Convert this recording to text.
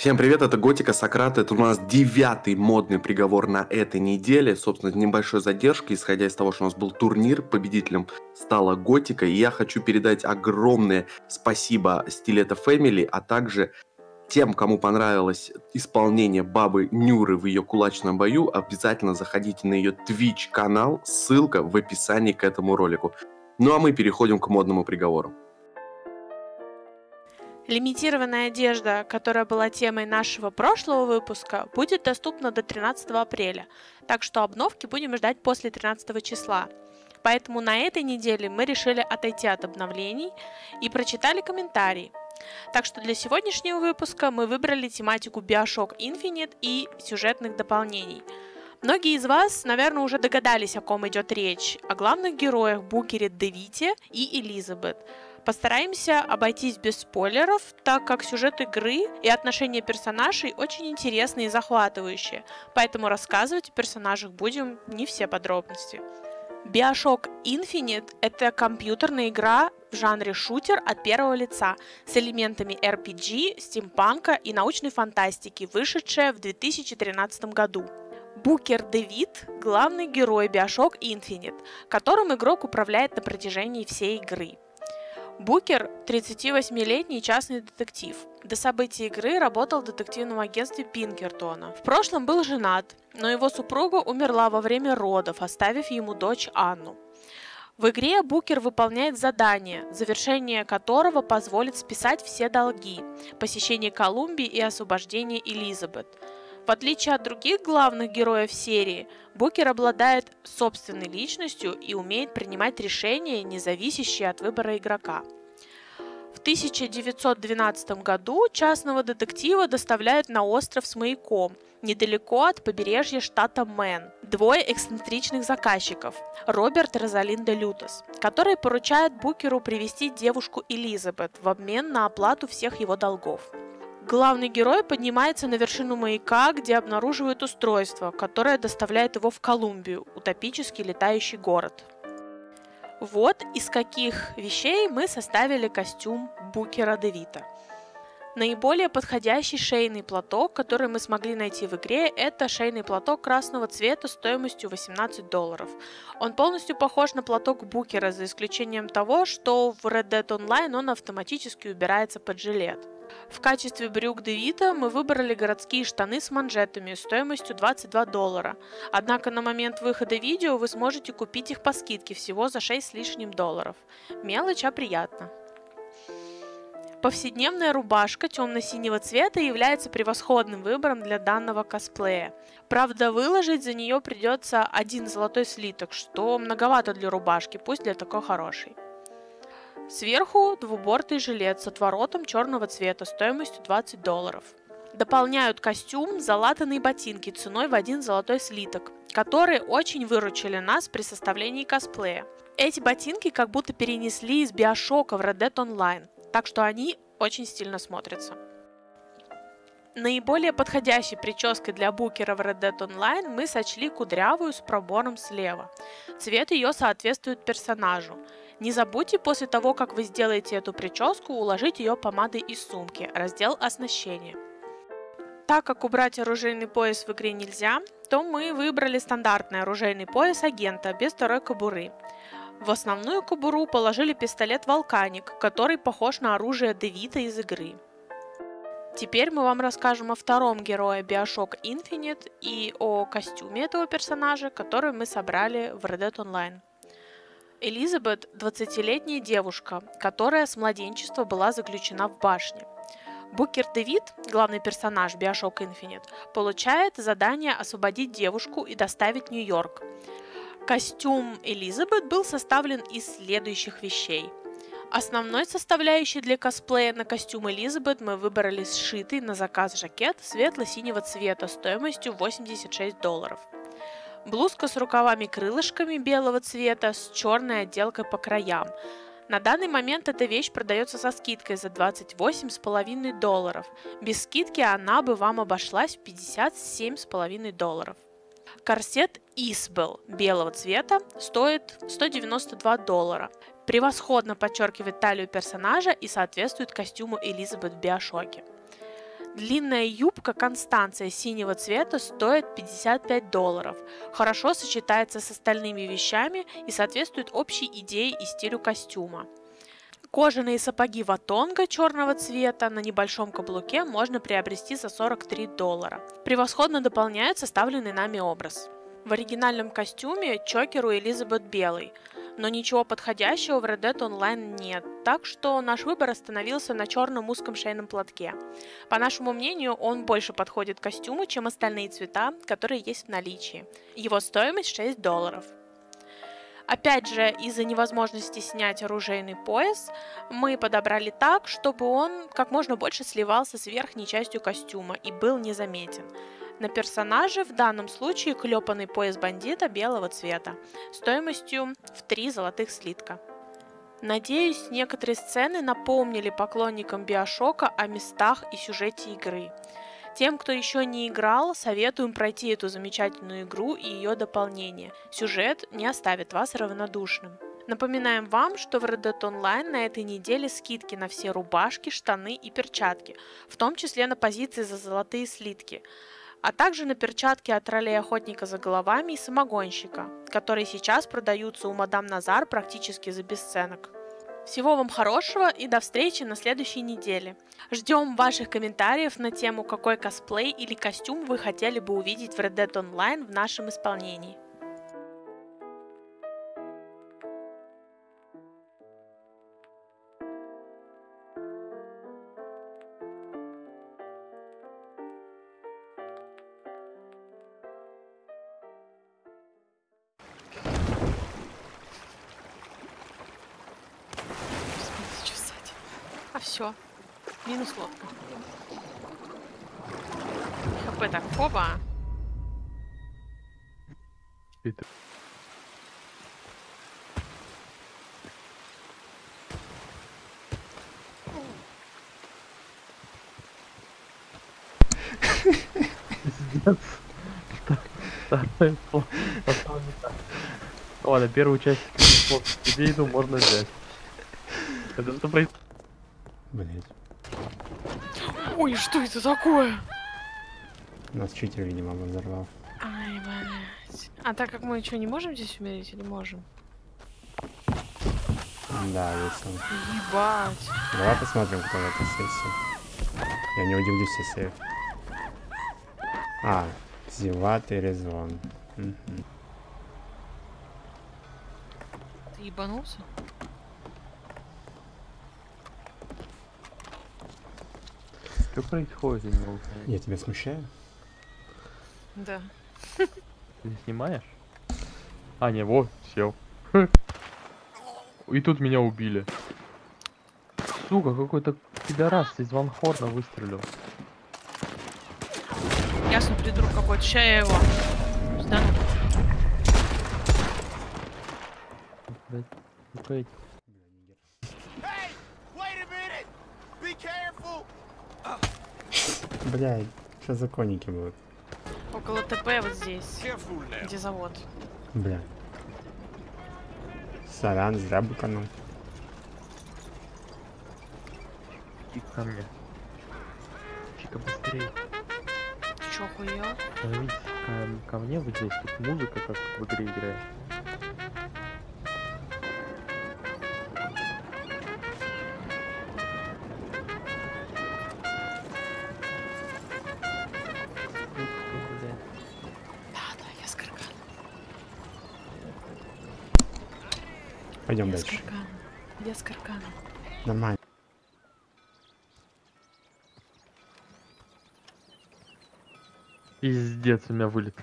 Всем привет, это Готика Сократ. Это у нас девятый модный приговор на этой неделе. Собственно, небольшой задержкой, исходя из того, что у нас был турнир, победителем стала Готика. И я хочу передать огромное спасибо Стилета Family, а также тем, кому понравилось исполнение бабы Нюры в ее кулачном бою, обязательно заходите на ее Twitch канал, ссылка в описании к этому ролику. Ну а мы переходим к модному приговору. Лимитированная одежда, которая была темой нашего прошлого выпуска, будет доступна до 13 апреля, так что обновки будем ждать после 13 числа. Поэтому на этой неделе мы решили отойти от обновлений и прочитали комментарии. Так что для сегодняшнего выпуска мы выбрали тематику Bioshock Infinite и сюжетных дополнений. Многие из вас, наверное, уже догадались, о ком идет речь. О главных героях Букере Девите и Элизабет – Постараемся обойтись без спойлеров, так как сюжет игры и отношения персонажей очень интересные и захватывающие, поэтому рассказывать о персонажах будем не все подробности. Bioshock Infinite — это компьютерная игра в жанре шутер от первого лица с элементами RPG, стимпанка и научной фантастики, вышедшая в 2013 году. Букер Дэвид – главный герой Bioshock Infinite, которым игрок управляет на протяжении всей игры – Букер – 38-летний частный детектив. До событий игры работал в детективном агентстве Пинкертона. В прошлом был женат, но его супруга умерла во время родов, оставив ему дочь Анну. В игре Букер выполняет задание, завершение которого позволит списать все долги, посещение Колумбии и освобождение Элизабет – в отличие от других главных героев серии, Букер обладает собственной личностью и умеет принимать решения, не зависящие от выбора игрока. В 1912 году частного детектива доставляют на остров с маяком, недалеко от побережья штата Мэн. Двое эксцентричных заказчиков – Роберт и Розалинда Лютос, которые поручают Букеру привести девушку Элизабет в обмен на оплату всех его долгов. Главный герой поднимается на вершину маяка, где обнаруживает устройство, которое доставляет его в Колумбию, утопический летающий город. Вот из каких вещей мы составили костюм Букера Девита. Наиболее подходящий шейный платок, который мы смогли найти в игре, это шейный платок красного цвета стоимостью 18 долларов. Он полностью похож на платок Букера, за исключением того, что в Red Dead Online он автоматически убирается под жилет. В качестве брюк Девита мы выбрали городские штаны с манжетами стоимостью 22 доллара. Однако на момент выхода видео вы сможете купить их по скидке всего за 6 с лишним долларов. Мелочь, а приятно. Повседневная рубашка темно-синего цвета является превосходным выбором для данного косплея. Правда, выложить за нее придется один золотой слиток, что многовато для рубашки, пусть для такой хорошей. Сверху двубортый жилет с отворотом черного цвета стоимостью 20 долларов. Дополняют костюм залатанные ботинки ценой в один золотой слиток, которые очень выручили нас при составлении косплея. Эти ботинки как будто перенесли из Биошока в Red Dead Online, так что они очень стильно смотрятся. Наиболее подходящей прической для букера в Red Dead Online мы сочли кудрявую с пробором слева. Цвет ее соответствует персонажу. Не забудьте после того, как вы сделаете эту прическу, уложить ее помадой из сумки, раздел оснащения. Так как убрать оружейный пояс в игре нельзя, то мы выбрали стандартный оружейный пояс агента без второй кобуры. В основную кобуру положили пистолет «Волканик», который похож на оружие Девита из игры. Теперь мы вам расскажем о втором герое Bioshock Infinite и о костюме этого персонажа, который мы собрали в Red Dead Online. Элизабет – 20-летняя девушка, которая с младенчества была заключена в башне. Букер Дэвид, главный персонаж Bioshock Infinite, получает задание освободить девушку и доставить Нью-Йорк. Костюм Элизабет был составлен из следующих вещей. Основной составляющей для косплея на костюм Элизабет мы выбрали сшитый на заказ жакет светло-синего цвета стоимостью 86 долларов – Блузка с рукавами-крылышками белого цвета с черной отделкой по краям. На данный момент эта вещь продается со скидкой за 28,5 долларов. Без скидки она бы вам обошлась в 57,5 долларов. Корсет Isbel белого цвета стоит 192 доллара. Превосходно подчеркивает талию персонажа и соответствует костюму Элизабет в Биошоке. Длинная юбка Констанция синего цвета стоит 55 долларов. Хорошо сочетается с остальными вещами и соответствует общей идее и стилю костюма. Кожаные сапоги Ватонга черного цвета на небольшом каблуке можно приобрести за 43 доллара. Превосходно дополняют составленный нами образ. В оригинальном костюме Чокеру Элизабет Белый, но ничего подходящего в Red Dead Online нет, так что наш выбор остановился на черном узком шейном платке. По нашему мнению, он больше подходит костюму, чем остальные цвета, которые есть в наличии. Его стоимость 6 долларов. Опять же, из-за невозможности снять оружейный пояс, мы подобрали так, чтобы он как можно больше сливался с верхней частью костюма и был незаметен. На персонаже в данном случае клепанный пояс бандита белого цвета, стоимостью в 3 золотых слитка. Надеюсь, некоторые сцены напомнили поклонникам Биошока о местах и сюжете игры. Тем, кто еще не играл, советуем пройти эту замечательную игру и ее дополнение. Сюжет не оставит вас равнодушным. Напоминаем вам, что в Red Dead Online на этой неделе скидки на все рубашки, штаны и перчатки, в том числе на позиции за золотые слитки, а также на перчатки от ролей охотника за головами и самогонщика, которые сейчас продаются у мадам Назар практически за бесценок. Всего вам хорошего и до встречи на следующей неделе. Ждем ваших комментариев на тему, какой косплей или костюм вы хотели бы увидеть в Red Dead Online в нашем исполнении. Все. Минус лодка. ХП так, хоба. Питер. Ладно, первую часть тебе иду можно взять. Это что происходит? Блять. Ой, что это такое? Нас читер, видимо, взорвал. Ай, блядь. А так как мы что, не можем здесь умереть или можем? Да, весело. Ебать. Давай посмотрим, кто в этой сессии. Я не удивлюсь, если... А, зеватый резон. Угу. Ты ебанулся? Что происходит, я тебя смущаю? Да. Ты снимаешь? А, не, вот, сел. И тут меня убили. Сука, какой-то пидорас из Ван Хорна выстрелил. Ясно, придурок какой-то. Ща я его. Сдану. Блять, ну-ка эти. Блядь, что за коники будут? Около ТП вот здесь. Где завод. Бля. Сорян, зря быканул. Иди ко мне. Чика быстрее. Ты чё, охуел? Становись ко, ко мне вот здесь, тут музыка как в игре играет. Пойдем Я дальше. с карканом. Я с карканом. Нормально. Пиздец, у меня вылет.